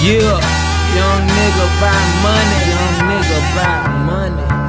Yeah, young nigga buy money, young nigga buy money.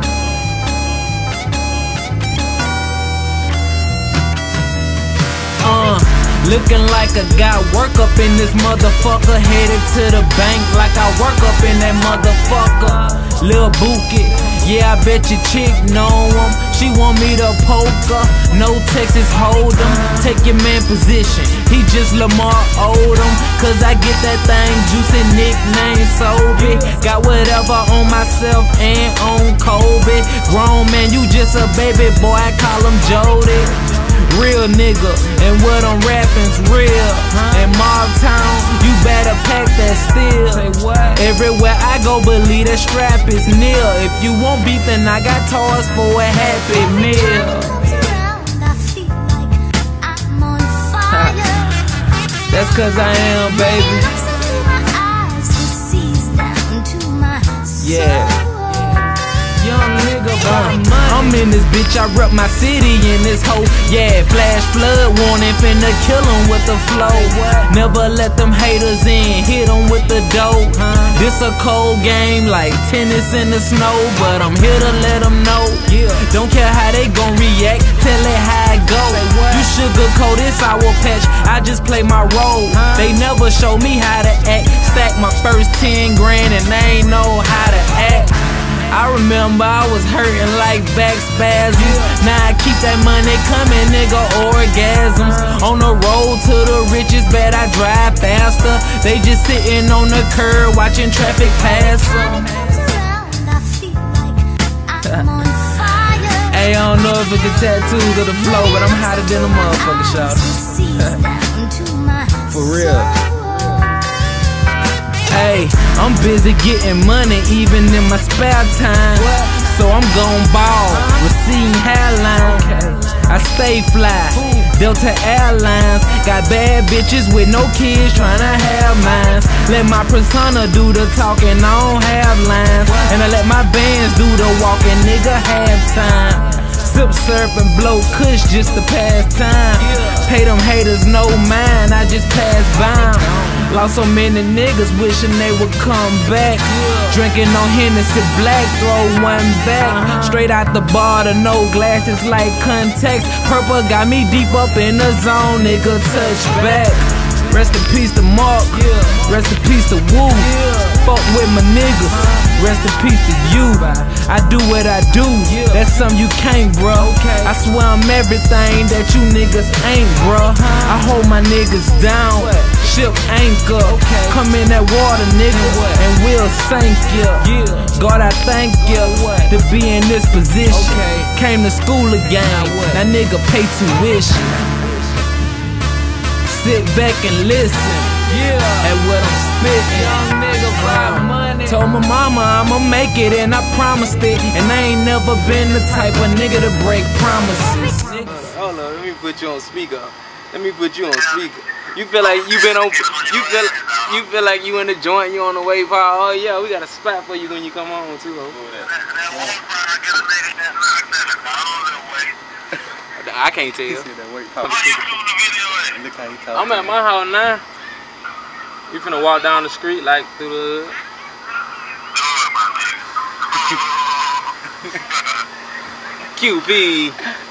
Looking like a guy work up in this motherfucker, headed to the bank like I work up in that motherfucker. Lil Bookie, yeah, I bet your chick know him. She want me to poker, no Texas Hold'em. Take your man position, he just Lamar Odom. Cause I get that thing juicy, nickname Sobe. Got whatever on myself and on Kobe. Grown man, you just a baby boy, I call him Jody real nigga, and what I'm rapping's real. In Mob-Town, you better pack that steel. Everywhere I go, believe that strap is near. If you want beef, then I got toys for a happy meal. That's cause I am, baby. Yeah. Young nigga, I'm in this bitch, I rep my city in this hoe. Yeah, flash flood warning, finna kill with the flow. Never let them haters in, hit them with the dope. This a cold game like tennis in the snow, but I'm here to let them know. Don't care how they gon' react, tell it how it go. You sugarcoat this sour patch, I just play my role. They never show me how to act. Stack my first 10 grand and they remember I was hurting like back spasms. Now I keep that money coming, nigga, orgasms. On the road to the riches, bet I drive faster. They just sitting on the curb watching traffic pass them. Hey, I don't know if it's the tattoos or the flow, but I'm hotter than a motherfucker, shout For real. Hey, I'm busy getting money even in my spare time. So I'm gon' ball, receiving hairline. I stay fly, Delta Airlines. Got bad bitches with no kids tryna have mines. Let my persona do the talking, I don't have lines. And I let my bands do the walking, nigga, have time. Sip, syrup, and blow kush just to pass time. Pay them haters no mind, I just pass by. Lost so many niggas wishing they would come back. Drinking on Hennessy Black, throw one back. Uh-huh. Straight out the bar to no glasses like context. Purple got me deep up in the zone, nigga, touch back. Rest in peace to Mark, rest in peace to Woo. Fuck with my niggas, uh-huh. rest in peace to you. I do what I do, that's something you can't, bro. I swear I'm everything that you niggas ain't, bro. Uh-huh. I hold my niggas down, ship anchor. Come in that water, nigga, and we'll sink ya. God, I thank ya to be in this position. Okay. Came to school again, now nigga pay tuition. Sit back and listen yeah. at what I'm spitting. Young nigga buy uh, money. Told my mama I'ma make it and I promised it. And I ain't never been the type of nigga to break promises. Hold on, let me put you on speaker. Let me put you on speaker. You feel like you been on you feel you feel like you in the joint, you on the way par. Oh yeah, we got a spot for you when you come home too. Ho. I can't tell. you. I'm at my house now. You finna walk down the street like through the hood. QP.